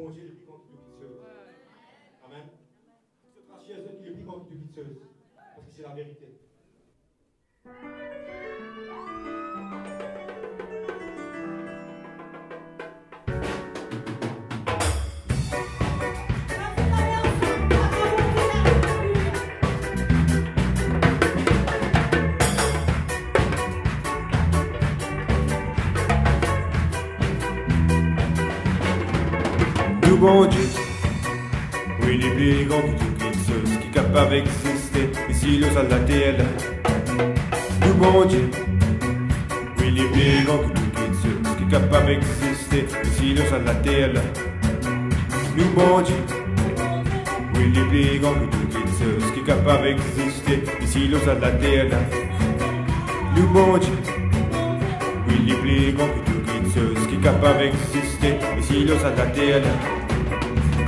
bon Dieu depuis nous Amen. Depuis nous Parce que c'est la vérité. Bon Dieu. Oui, les plus grands que tout ce qui est capable d'exister ici, le à la terre. Nous, bon Dieu. Oui, les plus grands que tout ce qui est capable d'exister ici, le la terre. Nous, bon Dieu. Oui, les plus grands que tout ce qui est capable d'exister ici, le à la terre. Nous, bon Dieu. Oui, les plus grands que tout ce qui est capable d'exister ici, le la terre.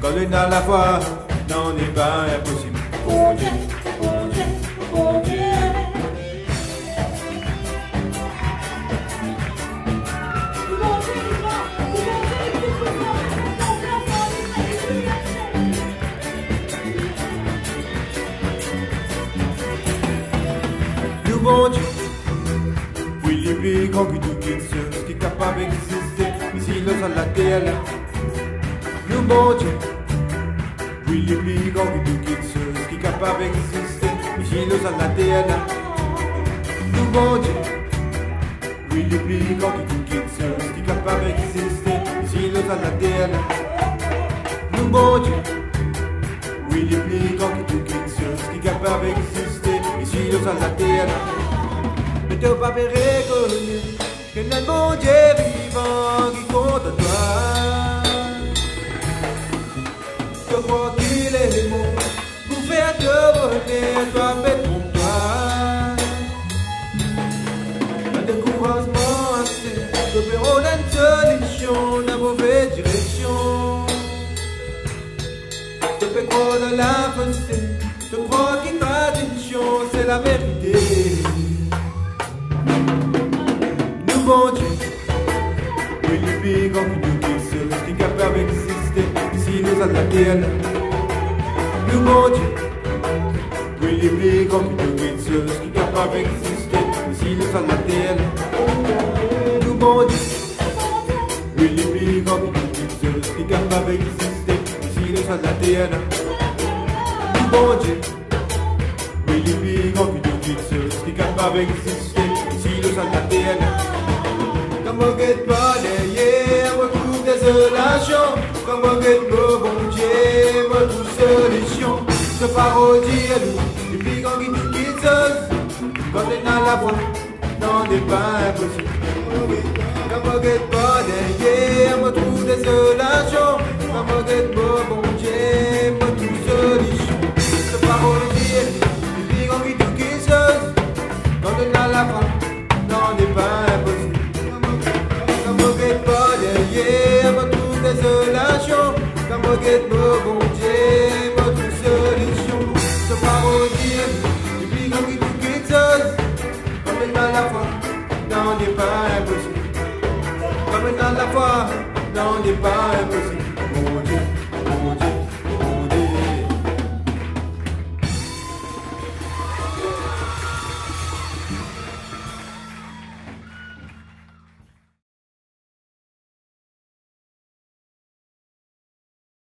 Quand on a la foi, n'en est pas impossible. Bon Dieu, bon Dieu, bon Dieu. Nous, bon Dieu, oui, les plus grands que tout ce qui est capable d'exister, ici, nous, à la terre, nous, bon Dieu, oui, les plus grands que tout ce qui est capable d'exister, ici, nous, à la terre, nous, bon Dieu, oui, les plus grands que tout ce qui est capable d'exister, ici, nous, à la terre, nous, bon Dieu, oui, les plus grands que tout ce qui est capable d'exister, ici, nous, à la terre, ne te pas reconnaître que le bon Dieu vivant qui compte toi. Qu'il est bon pour faire te bonheur, toi fais ton toi. Un découragement assez, te verrons une solution, la mauvaise direction. Je fais croire dans la pensée, je crois qu'il m'a chance, c'est la vérité. Nous, bon Dieu, oui, le plus grand que tout ce qui est capable d'exister, ici nous à la terre. Nous, bon Dieu, oui, le plus grand que tout ce qui est capable d'exister, ici nous à la terre. Nous, bon Dieu, oui, le plus grand que tout ce qui est capable d'exister, ici nous à la terre. Nous, bon Dieu, oui, le plus grand que tout ce qui est capable d'exister, ici nous à la terre. Comme on guette pas derrière, on trouve désolation. Comme on guette pas Ce parodie du plus grand qui nous quitte Quand on dans la voie, n'en est pas impossible. Pas derrière, on trouve désolation. Pas bon Dieu, on trouve. Ce parodie à nous, du plus grand qui nous quitte Quand on la voie, n'en est pas impossible. On trouve désolation. Bon la foi, n'en est pas impossible. Mon Dieu, mon Dieu.